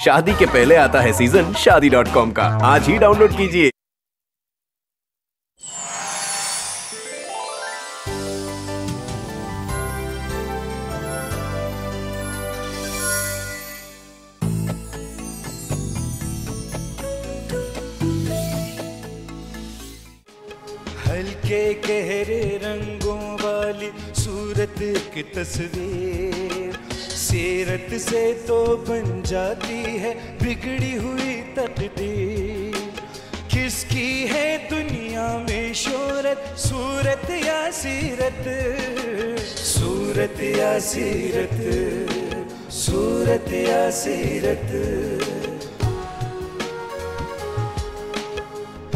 शादी के पहले आता है सीज़न शादी डॉट कॉम का। आज ही डाउनलोड कीजिए। हल्के गहरे रंगों वाली सूरत की तस्वीर। सीरत से तो बन जाती है, बिगड़ी हुई तकदीर। किसकी है दुनिया में शोरत सूरत या सीरत? सूरत या सीरत? सूरत या सीरत?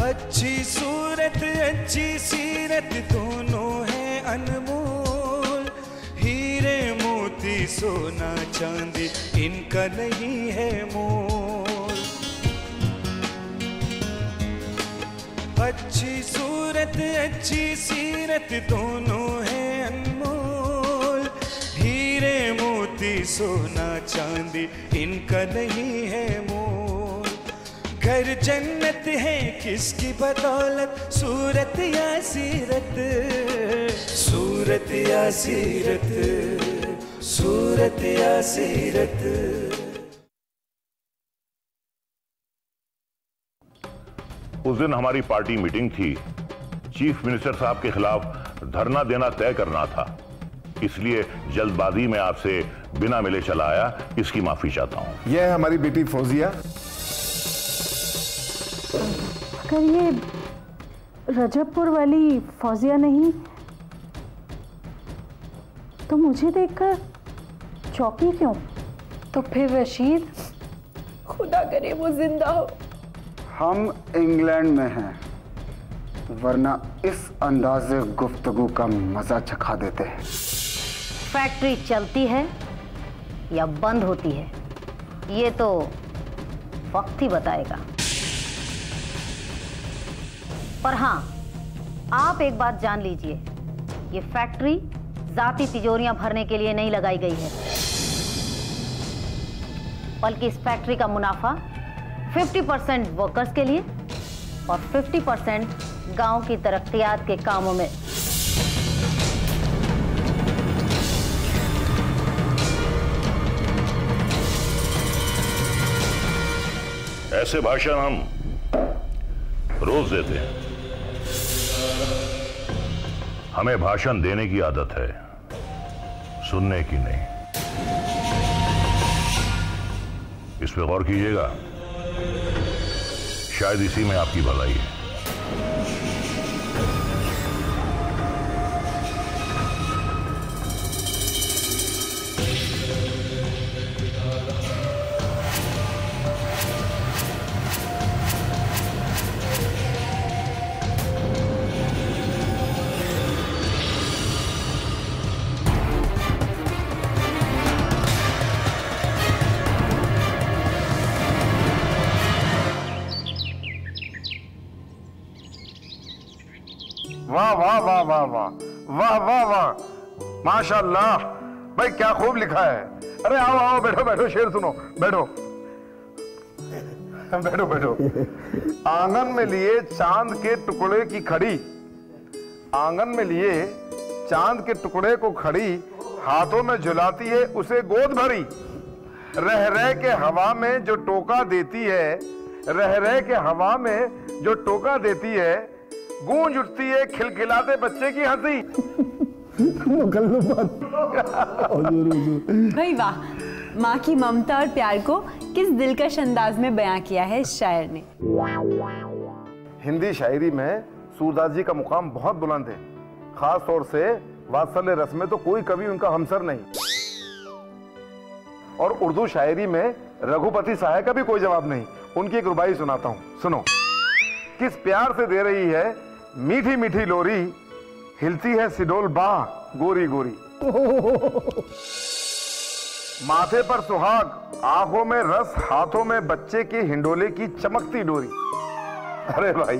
अच्छी सूरत, अच्छी सीरत दोनों है अनमोल। सोना चांदी इनका नहीं है मोल। अच्छी सूरत, अच्छी सीरत दोनों है अनमोल। हीरे मोती, सोना चांदी इनका नहीं है मोल। घर जन्नत है, किसकी बदौलत? सूरत या सीरत? सूरत या सीरत? सूरत या सीरत। उस दिन हमारी पार्टी मीटिंग थी। चीफ मिनिस्टर साहब के खिलाफ धरना देना तय करना था। इसलिए जल्दबाजी में आपसे बिना मिले चला आया इसकी माफ़ी चाहता हूँ। यह है हमारी बेटी फौजिया। अगर ये रजबपुर वाली फौजिया नहीं तो मुझे देखकर चौकी क्यों? तो फिर रशीद? खुदा करे वो ज़िंदा हो। हम इंग्लैंड में हैं वरना इस अंदाजे गुफ्तगु का मज़ा चखा देते हैं। फैक्ट्री चलती है या बंद होती है ये तो वक्त ही बताएगा। पर हाँ आप एक बात जान लीजिए ये फैक्ट्री जाति तिजोरियाँ भरने के लिए नहीं लगाई गई है। बल्कि इस फैक्ट्री का मुनाफा 50 परसेंट वर्कर्स के लिए और 50 परसेंट गाँव की तरक्यात के कामों में। ऐसे भाषण हम रोज देते हैं। हमें भाषण देने की आदत है, सुनने की नहीं। इस पर गौर कीजिएगा। शायद इसी में आपकी भलाई है। माशाल्लाह। भाई, क्या खूब लिखा है। अरे, आओ आओ, बैठो बैठो, शेर सुनो। बैठो। बैठो बैठो। आँगन में लिए चाँद के टुकड़े की खड़ी। आँगन में लिए चाँद के टुकड़े को खड़ी, हाथों में झुलाती है, उसे गोद भरी। रह रह के हवा में जो टोका देती है, रह रह के हवा में जो टोका देती है, गूंज उठती है खिलखिलाते बच्चे की हँसी। भाई वाह, माँ की ममता और प्यार को किस दिलकश अंदाज में बयां किया है इस शायर ने? हिंदी शायरी में सूरदास जी का मुकाम बहुत बुलंद है। खास तौर से वात्सल्य रस में तो कोई कवि उनका हमसर नहीं। और उर्दू शायरी में रघुपति सहाय का भी कोई जवाब नहीं। उनकी एक रुबाई सुनाता हूँ। सुनो। किस प्यार से दे रही है मीठी मीठी लोरी हिलती है सिडोल बाह गोरी गोरी। माथे पर सुहाग आँखों में रस हाथों में बच्चे के हिंडोले की चमकती डोरी। अरे भाई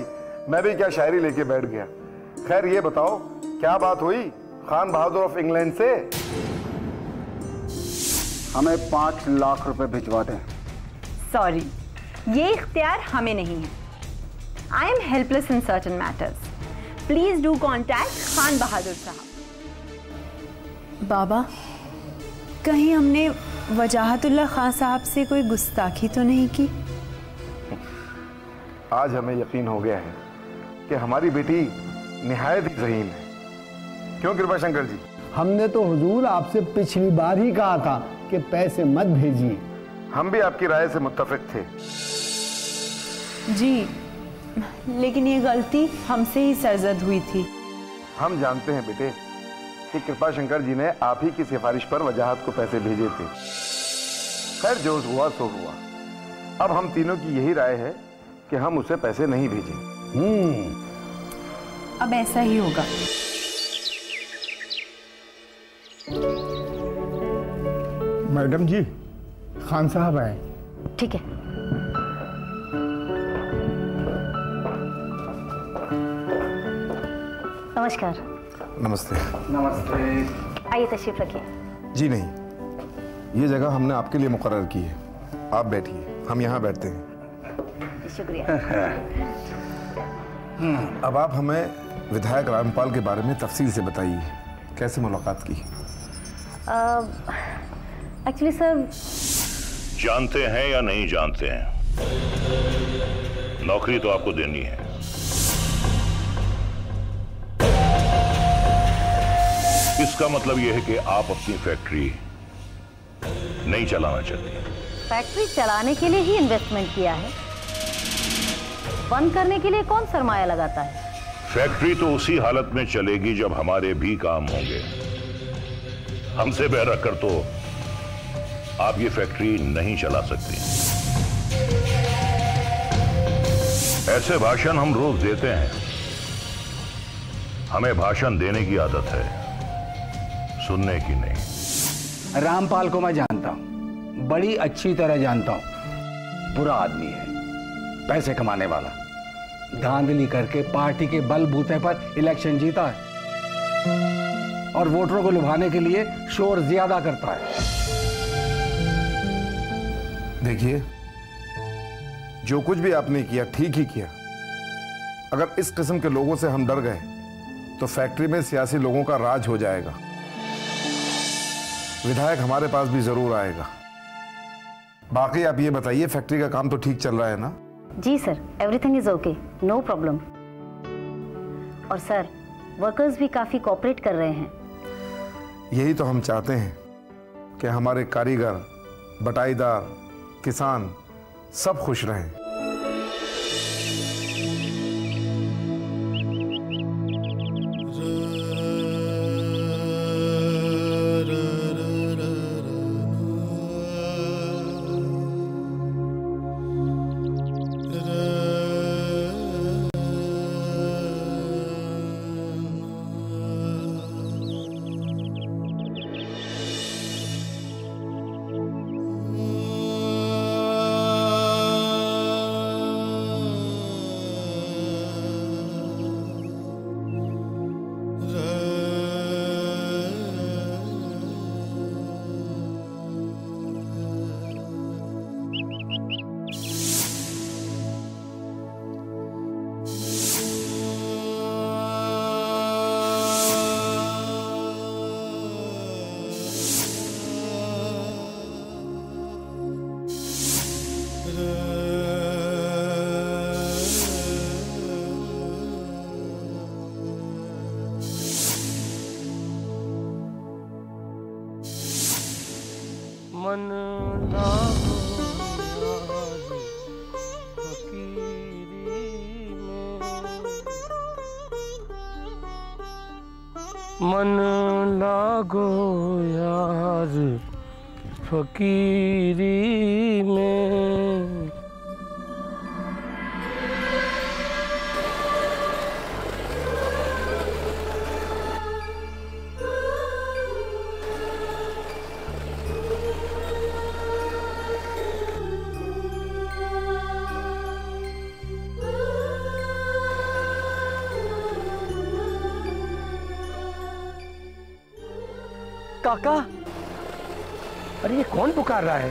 मैं भी क्या शायरी लेके बैठ गया। खैर ये बताओ क्या बात हुई खान बहादुर ऑफ़ इंग्लैंड से? हमें पाँच लाख रुपए भिजवा दें। सॉरी ये इख्तियार हमें नहीं है। I am helpless in certain matters please do contact Khan Bahadur साहब बाबा कहीं हमने वजाहतुल्ला खान साहब से कोई गुस्ताखी तो नहीं की? आज हमें यकीन हो गया है कि हमारी बेटी निहायत ही जहीन है। क्यों कृपा शंकर जी? हमने तो हुजूर आपसे पिछली बार ही कहा था कि पैसे मत भेजिए। हम भी आपकी राय से मुत्तफिक थे। जी। लेकिन ये गलती हमसे ही सरजद हुई थी। हम जानते हैं बेटे कि कृपा शंकर जी ने आप ही की सिफारिश पर वजाहत को पैसे भेजे थे। खैर जो हुआ सो हुआ। अब हम तीनों की यही राय है कि हम उसे पैसे नहीं भेजें। अब ऐसा ही होगा। मैडम जी खान साहब आए। ठीक है। नमस्कार। नमस्ते। नमस्ते। आइए तशरीफ़ रखिए। जी नहीं ये जगह हमने आपके लिए मुकर की है। आप बैठिए हम यहाँ बैठते हैं। शुक्रिया। अब आप हमें विधायक रामपाल के बारे में तफसील से बताइए कैसे मुलाकात की? एक्चुअली सर जानते हैं या नहीं जानते हैं? नौकरी तो आपको देनी है। इसका मतलब यह है कि आप अपनी फैक्ट्री नहीं चलाना चाहती फैक्ट्री चलाने के लिए ही इन्वेस्टमेंट किया है। बंद करने के लिए कौन सरमाया लगाता है? फैक्ट्री तो उसी हालत में चलेगी जब हमारे भी काम होंगे। हमसे बह रखकर तो आप ये फैक्ट्री नहीं चला सकते। ऐसे भाषण हम रोज देते हैं। हमें भाषण देने की आदत है। सुनने की नहीं। रामपाल को मैं जानता हूँ। बड़ी अच्छी तरह जानता हूँ। बुरा आदमी है। पैसे कमाने वाला। धांधली करके पार्टी के बल बूते पर इलेक्शन जीता है। और वोटरों को लुभाने के लिए शोर ज़्यादा करता है। देखिए जो कुछ भी आपने किया ठीक ही किया। अगर इस किस्म के लोगों से हम डर गए तो फैक्ट्री में सियासी लोगों का राज हो जाएगा। विधायक हमारे पास भी ज़रूर आएगा। बाकी आप ये बताइए फैक्ट्री का काम तो ठीक चल रहा है ना? जी sir everything is okay no problem और सर वर्कर्स भी काफ़ी कोऑपरेट कर रहे हैं। यही तो हम चाहते हैं कि हमारे कारीगर बटाईदार किसान सब खुश रहें। काका। अरे ये कौन पुकार रहा है?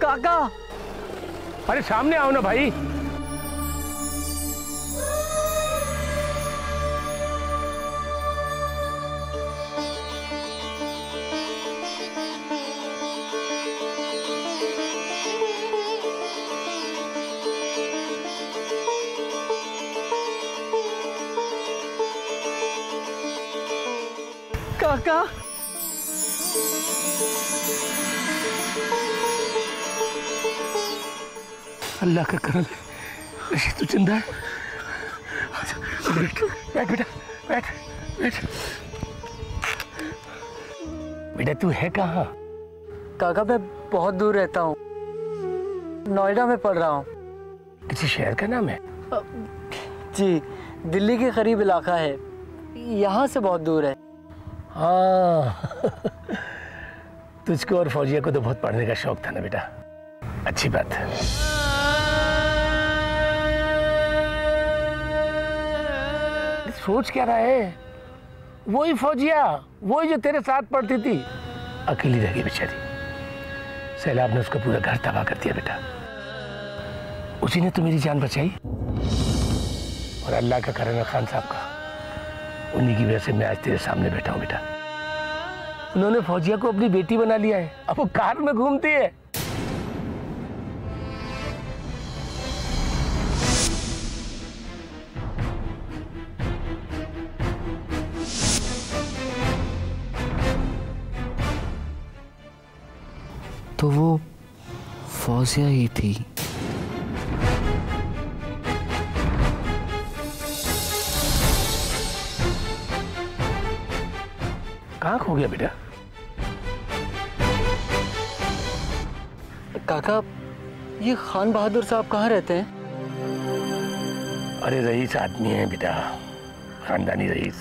काका। अरे सामने आओ ना भाई। काका। अल्लाह का करम है। रशीद तू ज़िंदा है? बैठ बैठ बेटा बैठ बैठ। बेटा तू है कहाँ? काका मैं बहुत दूर रहता हूँ। नोएडा में पढ़ रहा हूँ। किसी शहर का नाम है? जी दिल्ली के करीब इलाका है। यहाँ से बहुत दूर है। हाँ तुझको और फौजिया को तो बहुत पढ़ने का शौक था ना बेटा। अच्छी बात है। सोच क्या रहा है? वही फौजिया, वही जो तेरे साथ पढ़ती थी। अकेली रह गई बेचारी। सैलाब ने उसका पूरा घर तबाह कर दिया बेटा। उसी ने तो मेरी जान बचाई। और अल्लाह का करम खान साहब का। उन्हीं की वजह से मैं आज तेरे सामने बैठा हूँ बेटा। उन्होंने फौजिया को अपनी बेटी बना लिया है। अब वो कार में घूमती है। तो वो फौजिया ही थी। कहाँ खो गया बेटा? काका ये खान बहादुर साहब कहाँ रहते हैं? अरे रईस आदमी है बेटा खानदानी रईस।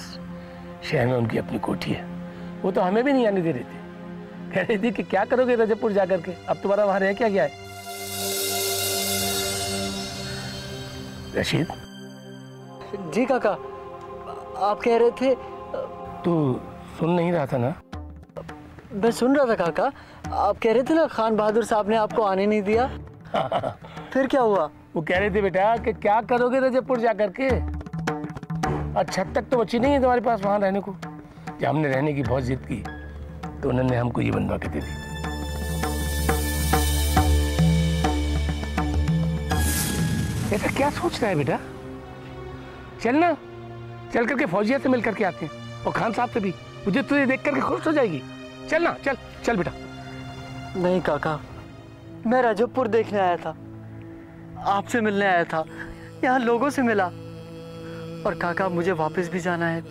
शहर में उनकी अपनी कोठी है। वो तो हमें भी नहीं आने दे रही थी कह रही थी कि क्या करोगे रजबपुर जाकर के? अब तुम्हारा वहाँ रह क्या गया है? रशीद? जी काका आप कह रहे थे तू सुन नहीं रहा था ना? मैं सुन रहा था काका। आप कह रहे थे ना खान बहादुर साहब ने आपको आने नहीं दिया। फिर क्या हुआ? वो कह रहे थे बेटा कि क्या करोगे रजबपुर जाकर के? और छत तक तो बची नहीं है तुम्हारे पास वहाँ रहने को। जब हमने रहने की बहुत जिद की तो उन्होंने हमको ये बनवा के दे दी। ऐसा क्या सोच रहा है बेटा? चल ना चल करके फौजिया से मिल करके आते हैं और खान साहब से भी। मुझे तुझे देख करके खुश हो जाएगी। चल ना चल चल बेटा। नहीं काका मैं रजबपुर देखने आया था। आपसे मिलने आया था यहाँ लोगों से मिला। और काका मुझे वापस भी जाना है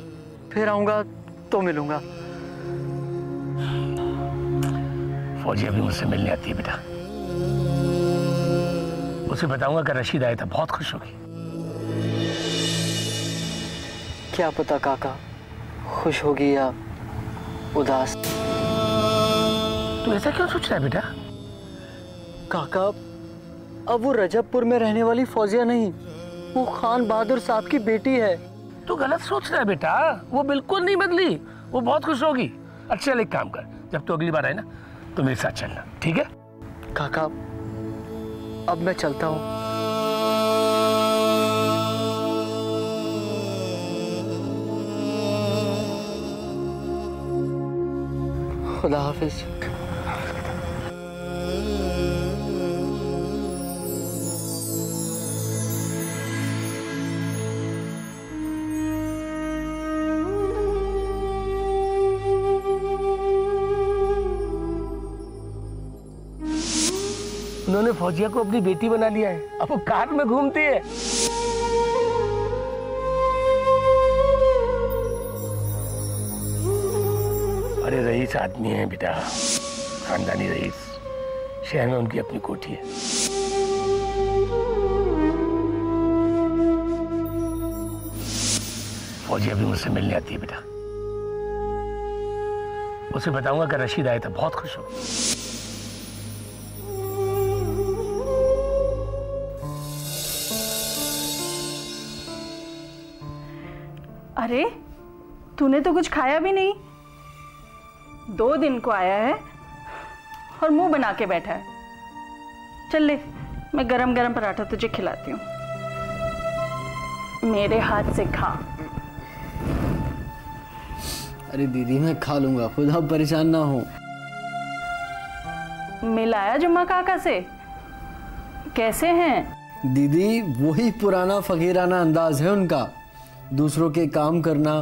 फिर आऊँगा तो मिलूँगा। फौजी अभी मुझसे मिलने आती है बेटा। उसे बताऊँगा कि रशीद आया था बहुत खुश होगी। क्या पता काका खुश होगी या उदास। तू ऐसा क्यों सोच रहा है बेटा? काका अब वो रजबपुर में रहने वाली फौजिया नहीं वो खान बहादुर साहब की बेटी है। तू गलत सोच रहा है बेटा। वो बिल्कुल नहीं बदली। वो बहुत खुश होगी। अच्छा एक काम कर। जब तू अगली बार आए ना तो मेरे साथ चलना। ठीक है? काका अब मैं चलता हूँ। खुदा हाफिज। उन्होंने फौजिया को अपनी बेटी बना लिया है। अब वो कार में घूमती है। अरे रईस आदमी है बेटा। खानदानी रईस। शहर में उनकी अपनी कोठी है। फौजिया भी मुझसे मिलने आती है बेटा। उसे बताऊँगा कि रशीद आया था बहुत खुश होगी। अरे तूने तो कुछ खाया भी नहीं। दो दिन को आया है और मुँह बना के बैठा है। चल ले मैं गरम गरम पराठा तुझे खिलाती हूँ। मेरे हाथ से खा। अरे दीदी मैं खा लूँगा खुद आप परेशान ना हो। मिलाया जुम्मा काका से? कैसे हैं? दीदी वही पुराना फकीराना अंदाज है उनका। दूसरों के काम करना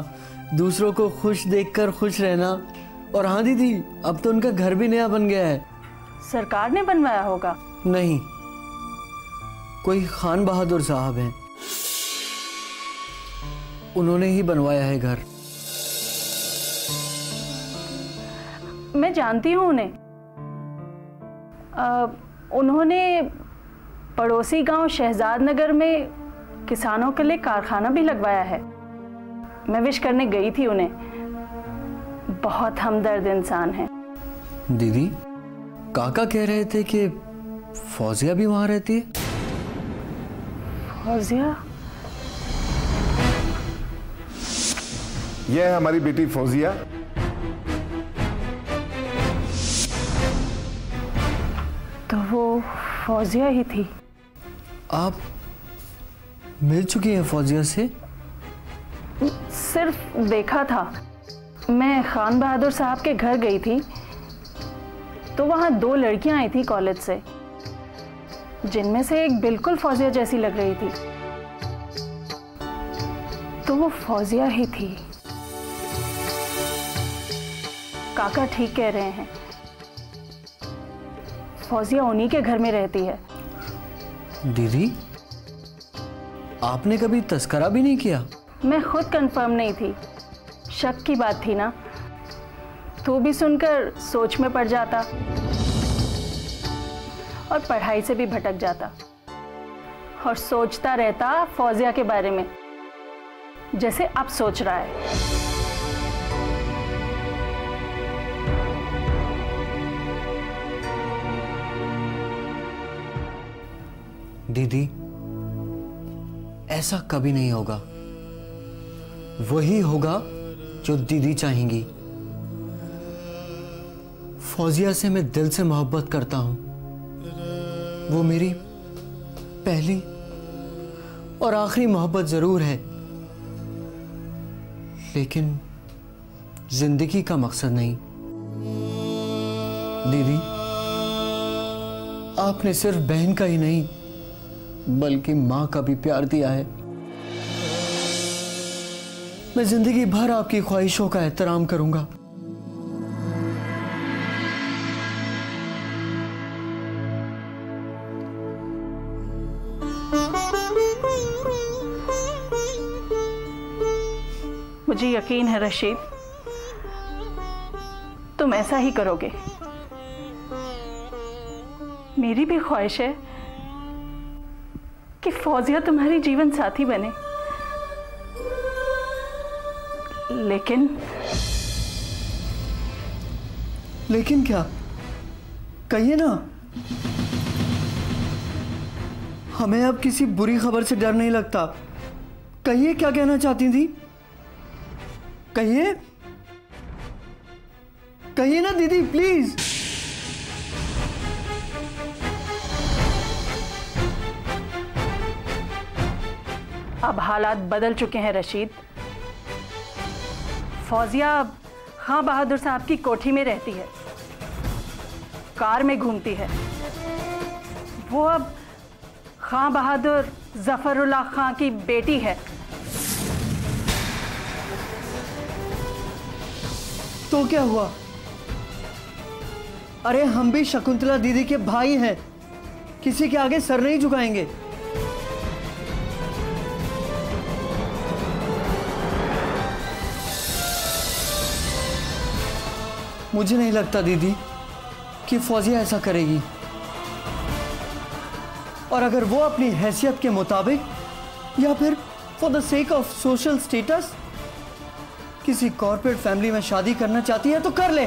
दूसरों को खुश देखकर खुश रहना। और हाँ दीदी अब तो उनका घर भी नया बन गया है। सरकार ने बनवाया होगा? नहीं। कोई खान बहादुर साहब हैं। उन्होंने ही बनवाया है घर। मैं जानती हूँ उन्हें। उन्होंने पड़ोसी गाँव शहजाद नगर में किसानों के लिए कारखाना भी लगवाया है। मैं विश करने गई थी उन्हें। बहुत हमदर्द इंसान है। दीदी काका कह रहे थे कि फौजिया भी वहाँ रहती है? फौजिया? यह है हमारी बेटी फौजिया। तो वो फौजिया ही थी। आप मिल चुकी है फौजिया से? सिर्फ़ देखा था। मैं खान बहादुर साहब के घर गई थी तो वहाँ दो लड़कियाँ आई थी कॉलेज से जिनमें से एक बिल्कुल फौजिया जैसी लग रही थी। तो वो फौजिया ही थी। काका ठीक कह रहे हैं। फौजिया उन्हीं के घर में रहती है। दीदी? आपने कभी तस्करा भी नहीं किया? मैं खुद कंफर्म नहीं थी। शक की बात थी ना? तो भी सुनकर सोच में पड़ जाता। और पढ़ाई से भी भटक जाता। और सोचता रहता फौजिया के बारे में जैसे अब सोच रहा है। दीदी ऐसा कभी नहीं होगा। वही होगा जो दीदी चाहेंगी। फौजिया से मैं दिल से मोहब्बत करता हूँ। वो मेरी पहली और आखिरी मोहब्बत ज़रूर है। लेकिन ज़िंदगी का मकसद नहीं। दीदी, आपने सिर्फ़ बहन का ही नहीं बल्कि माँ का भी प्यार दिया है। मैं ज़िंदगी भर आपकी ख्वाहिशों का एहतराम करूँगा। मुझे यकीन है रशीद, तुम ऐसा ही करोगे। मेरी भी ख्वाहिश है कि फौजिया तुम्हारी जीवन साथी बने। लेकिन लेकिन क्या? कहिए ना। हमें अब किसी बुरी खबर से डर नहीं लगता। कहिए क्या कहना चाहती थी? कहिए। कहिए ना दीदी प्लीज़ अब हालात बदल चुके हैं, रशीद। फौजिया, खां बहादुर साहब की कोठी में रहती है। कार में घूमती है। वो अब खां बहादुर जफरुल्ला खां की बेटी है। तो क्या हुआ? अरे, हम भी शकुंतला दीदी के भाई हैं। किसी के आगे सर नहीं झुकाएँगे। मुझे नहीं लगता, दीदी, कि फौजिया ऐसा करेगी। और अगर वो अपनी हैसियत के मुताबिक या फिर for the sake of social status किसी कॉर्पोरेट फैमिली में शादी करना चाहती है तो कर ले।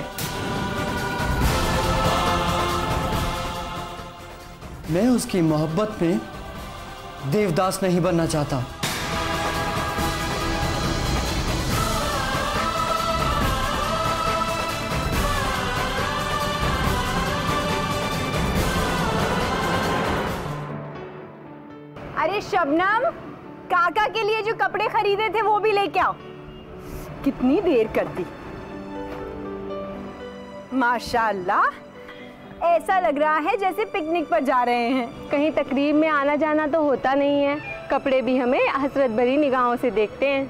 मैं उसकी मोहब्बत में देवदास नहीं बनना चाहता। शबनम, काका के लिए जो कपड़े खरीदे थे वो भी लेके आओ। कितनी देर कर दी माशाल्लाह, ऐसा लग रहा है जैसे पिकनिक पर जा रहे हैं। कहीं तकरीब में आना जाना तो होता नहीं है। कपड़े भी हमें हसरत भरी निगाहों से देखते हैं।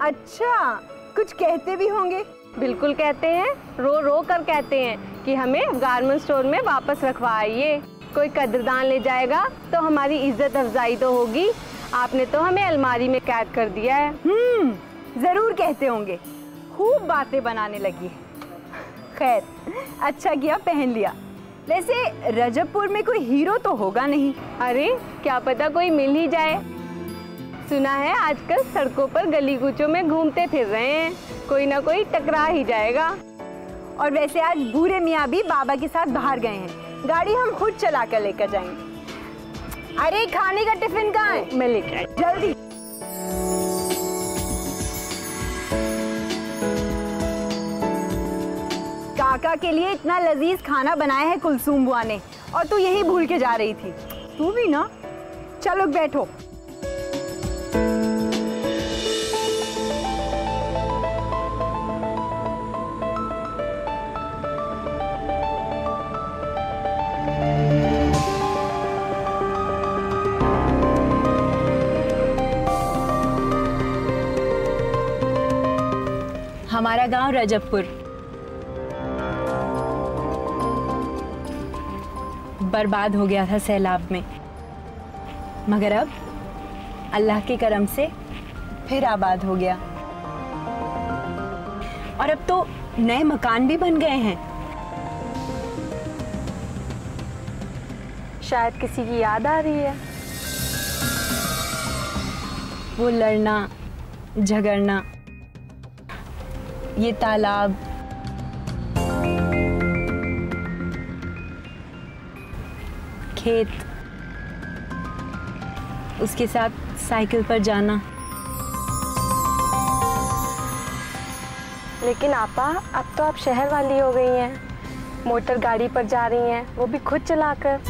अच्छा कुछ कहते भी होंगे? बिल्कुल कहते हैं। रो रो कर कहते हैं कि हमें गारमेंट स्टोर में वापस रखवा आइए कोई कदरदान ले जाएगा तो हमारी इज़्ज़त अफजाई तो होगी। आपने तो हमें अलमारी में कैद कर दिया है। हम्म ज़रूर कहते होंगे। खूब बातें बनाने लगी। है खैर अच्छा किया पहन लिया। वैसे रजबपुर में कोई हीरो तो होगा नहीं। अरे क्या पता कोई मिल ही जाए। सुना है आजकल सड़कों पर गली कूचों में घूमते फिर रहे हैं। कोई ना कोई टकरा ही जाएगा। और वैसे आज बूढ़े मियाँ भी बाबा के साथ बाहर गए हैं। गाड़ी हम खुद चला कर लेकर जाएँगे। अरे, खाने का टिफ़िन कहाँ है? मैं लेकर आई। जल्दी। काका के लिए इतना लजीज खाना बनाया है कुलसूम बुआ ने, और तू यही भूल के जा रही थी। तू भी ना? चलो, बैठो। हमारा गाँव रजबपुर। बर्बाद हो गया था सैलाब में। मगर अब अल्लाह के करम से फिर आबाद हो गया। और अब तो नए मकान भी बन गए हैं। शायद किसी की याद आ रही है। वो लड़ना, झगड़ना ये तालाब। खेत। उसके साथ साइकिल पर जाना। लेकिन आपा अब तो आप शहर वाली हो गई हैं। मोटर गाड़ी पर जा रही हैं वो भी खुद चलाकर।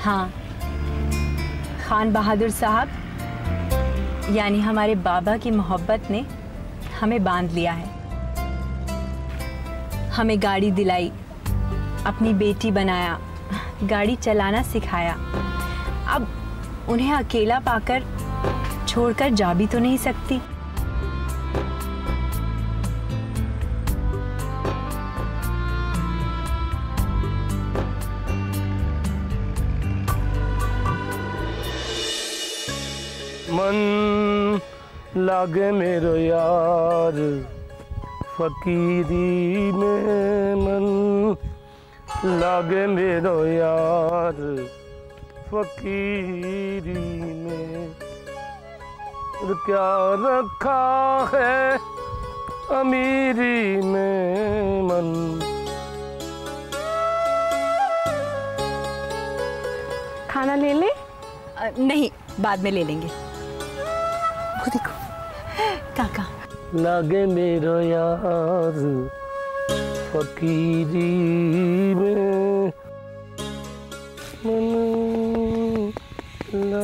हाँ। खान बहादुर साहब यानी हमारे बाबा की मोहब्बत ने हमें बाँध लिया है। हमें गाड़ी दिलाई। अपनी बेटी बनाया, गाड़ी चलाना सिखाया। अब उन्हें अकेला पाकर छोड़कर जा भी तो नहीं सकती। मन लागे मेरो यार। फकीरी में मन लागे मेरो यार फकीरी में। क्या रखा है अमीरी में मन खाना ले ले? अ, नहीं बाद में ले लेंगे। वो देखो लागे मेरो यार फकीरी में।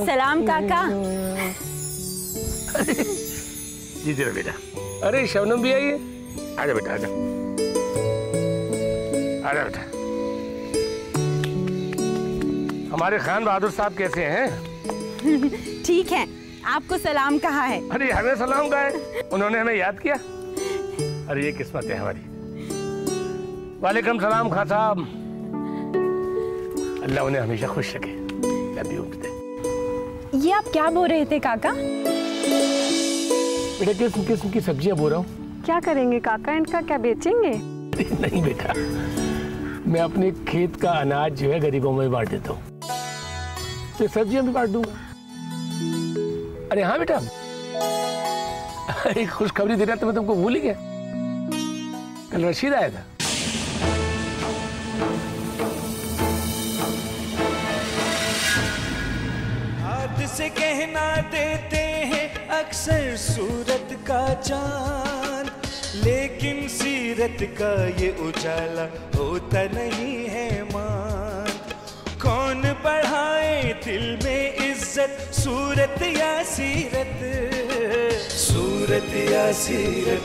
सलाम काका। जी जरा बेटा। अरे शबनम भी आई है? आजा बेटा आजा आजा बेटा। हमारे खान बहादुर साहब कैसे हैं? ठीक है आपको सलाम कहा है। अरे हमें सलाम का है। उन्होंने हमें याद किया। अरे ये किस्मत है हमारी। वालेकुम सलाम खान साहब। अल्लाह उन्हें हमेशा खुश रखे। ये आप क्या बोल रहे थे काका? बेटा किस्म किस्म की सब्ज़ियाँ बो रहा हूँ। क्या करेंगे काका? इनका क्या बेचेंगे? नहीं बेटा मैं अपने खेत का अनाज जो है गरीबों में बांट देता हूँ। तो सब्ज़ियाँ भी बांट दूँगा। अरे हाँ बेटा। एक खुशखबरी देना तो मैं तुमको भूल ही गया। कल रशीद आया था। हाथ से कहना देते हैं अक्सर सूरत का चाँद, लेकिन सीरत का ये उजाला होता नहीं है मान। कौन बढ़ाए दिल में इज़्ज़त इज़्ज़त सूरत या सीरत सूरत या सीरत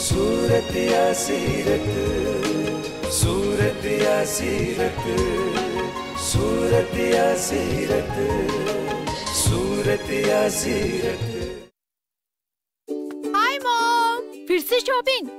सूरत या सीरत सूरत या सीरत सूरत या सीरत सूरत या सीरत हाय मॉम फिर से शॉपिंग